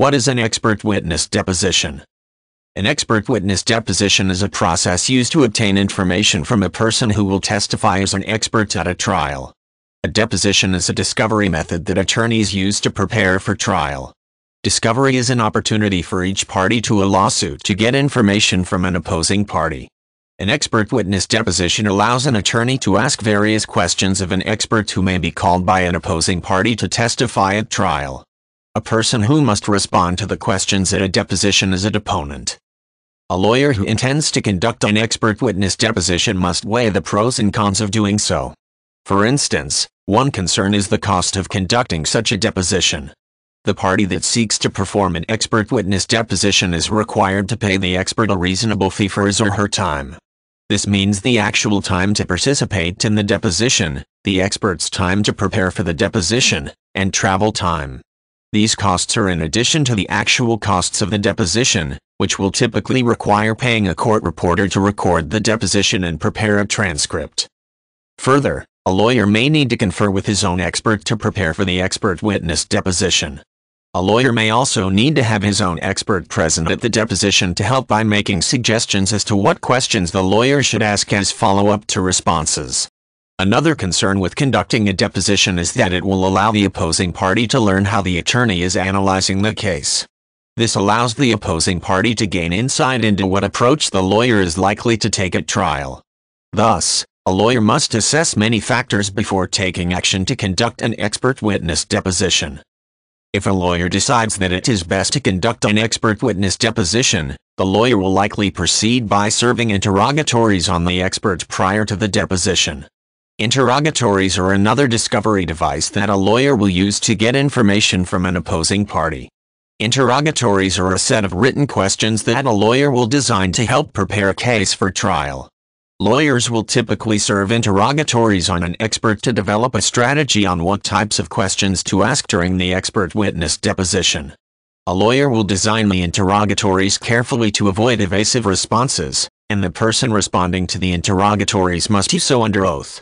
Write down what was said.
What is an expert witness deposition? An expert witness deposition is a process used to obtain information from a person who will testify as an expert at a trial. A deposition is a discovery method that attorneys use to prepare for trial. Discovery is an opportunity for each party to a lawsuit to get information from an opposing party. An expert witness deposition allows an attorney to ask various questions of an expert who may be called by an opposing party to testify at trial. A person who must respond to the questions at a deposition is a deponent. A lawyer who intends to conduct an expert witness deposition must weigh the pros and cons of doing so. For instance, one concern is the cost of conducting such a deposition. The party that seeks to perform an expert witness deposition is required to pay the expert a reasonable fee for his or her time. This means the actual time to participate in the deposition, the expert's time to prepare for the deposition, and travel time. These costs are in addition to the actual costs of the deposition, which will typically require paying a court reporter to record the deposition and prepare a transcript. Further, a lawyer may need to confer with his own expert to prepare for the expert witness deposition. A lawyer may also need to have his own expert present at the deposition to help by making suggestions as to what questions the lawyer should ask as follow-up to responses. Another concern with conducting a deposition is that it will allow the opposing party to learn how the attorney is analyzing the case. This allows the opposing party to gain insight into what approach the lawyer is likely to take at trial. Thus, a lawyer must assess many factors before taking action to conduct an expert witness deposition. If a lawyer decides that it is best to conduct an expert witness deposition, the lawyer will likely proceed by serving interrogatories on the expert prior to the deposition. Interrogatories are another discovery device that a lawyer will use to get information from an opposing party. Interrogatories are a set of written questions that a lawyer will design to help prepare a case for trial. Lawyers will typically serve interrogatories on an expert to develop a strategy on what types of questions to ask during the expert witness deposition. A lawyer will design the interrogatories carefully to avoid evasive responses, and the person responding to the interrogatories must do so under oath.